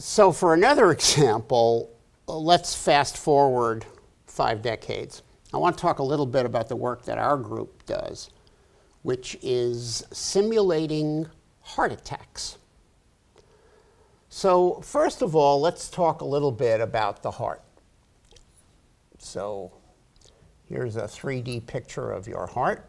so for another example, let's fast forward five decades. I want to talk a little bit about the work that our group does, which is simulating heart attacks. So, first of all, let's talk a little bit about the heart. So, here's a 3D picture of your heart.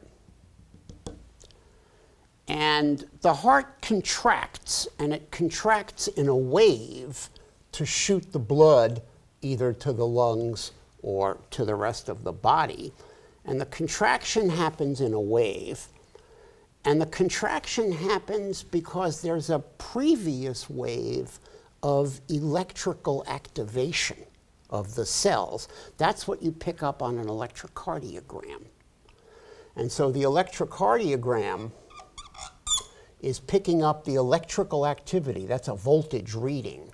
And the heart contracts, and it contracts in a wave to shoot the blood either to the lungs or to the rest of the body. And the contraction happens in a wave. And the contraction happens because there's a previous wave of electrical activation of the cells. That's what you pick up on an electrocardiogram. And so the electrocardiogram is picking up the electrical activity. That's a voltage reading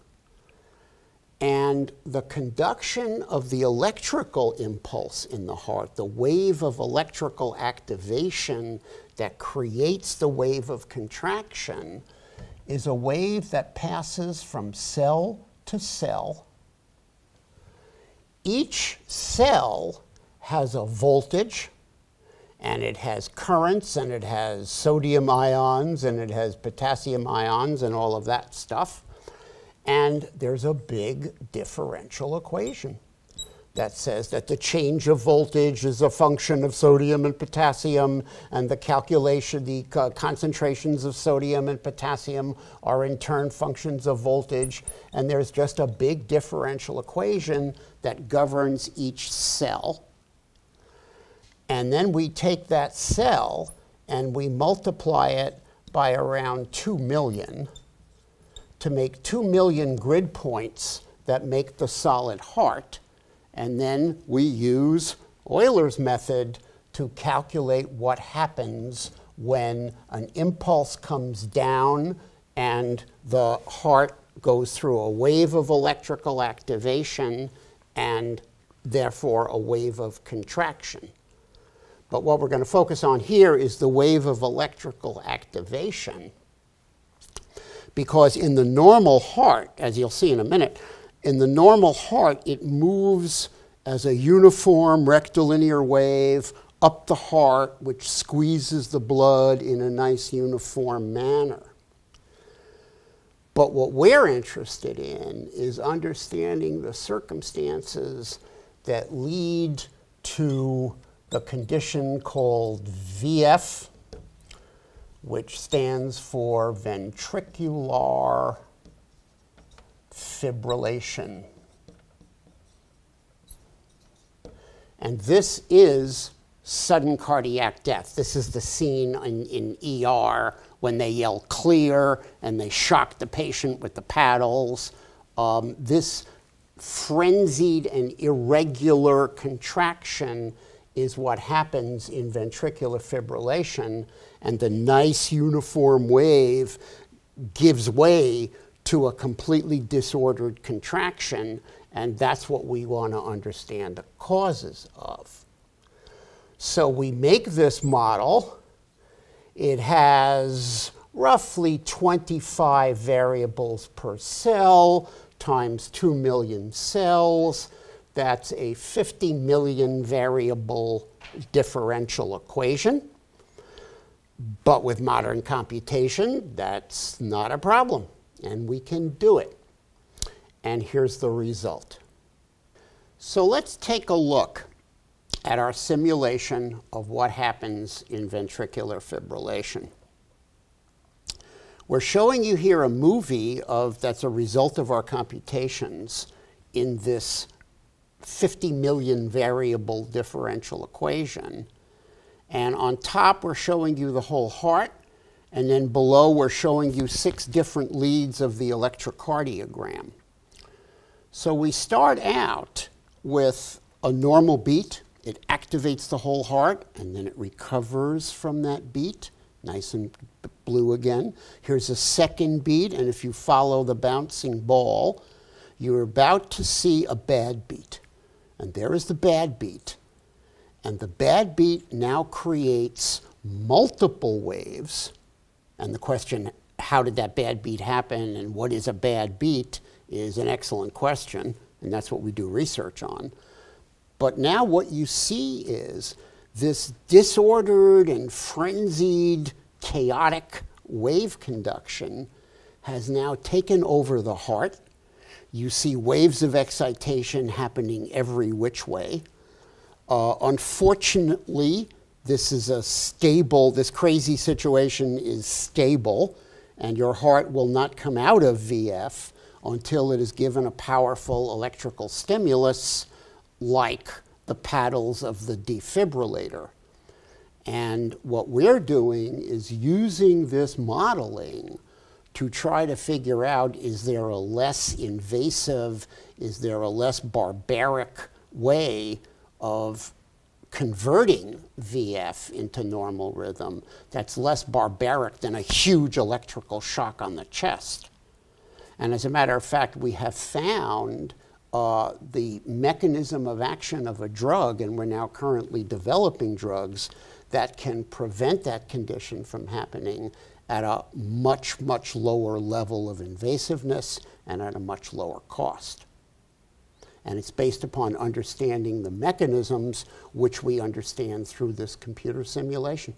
and the conduction of the electrical impulse in the heart, the wave of electrical activation that creates the wave of contraction, is a wave that passes from cell to cell. Each cell has a voltage, and it has currents, and it has sodium ions, and it has potassium ions, and all of that stuff. And there's a big differential equation that says that the change of voltage is a function of sodium and potassium, and the calculation, the uh, concentrations of sodium and potassium are in turn functions of voltage. And there's just a big differential equation that governs each cell. And then we take that cell and we multiply it by around 2 million to make 2 million grid points that make the solid heart. And then we use Euler's method to calculate what happens when an impulse comes down and the heart goes through a wave of electrical activation and therefore a wave of contraction. But what we're going to focus on here is the wave of electrical activation because in the normal heart, as you'll see in a minute, in the normal heart, it moves as a uniform rectilinear wave up the heart, which squeezes the blood in a nice uniform manner. But what we're interested in is understanding the circumstances that lead to the condition called VF, which stands for ventricular fibrillation. And this is sudden cardiac death. This is the scene in, in ER when they yell clear and they shock the patient with the paddles. Um, this frenzied and irregular contraction is what happens in ventricular fibrillation and the nice uniform wave gives way to a completely disordered contraction, and that's what we want to understand the causes of. So we make this model. It has roughly 25 variables per cell times 2 million cells. That's a 50 million variable differential equation. But with modern computation, that's not a problem, and we can do it. And here's the result. So let's take a look at our simulation of what happens in ventricular fibrillation. We're showing you here a movie of that's a result of our computations in this 50 million variable differential equation and on top, we're showing you the whole heart. And then below, we're showing you six different leads of the electrocardiogram. So we start out with a normal beat. It activates the whole heart, and then it recovers from that beat. Nice and blue again. Here's a second beat, and if you follow the bouncing ball, you're about to see a bad beat. And there is the bad beat. And the bad beat now creates multiple waves. And the question, how did that bad beat happen and what is a bad beat, is an excellent question, and that's what we do research on. But now what you see is this disordered and frenzied, chaotic wave conduction has now taken over the heart. You see waves of excitation happening every which way. Uh, unfortunately, this is a stable, this crazy situation is stable, and your heart will not come out of VF until it is given a powerful electrical stimulus like the paddles of the defibrillator. And what we're doing is using this modeling to try to figure out is there a less invasive, is there a less barbaric way of converting VF into normal rhythm that's less barbaric than a huge electrical shock on the chest. And as a matter of fact, we have found uh, the mechanism of action of a drug, and we're now currently developing drugs that can prevent that condition from happening at a much, much lower level of invasiveness and at a much lower cost. And it's based upon understanding the mechanisms which we understand through this computer simulation.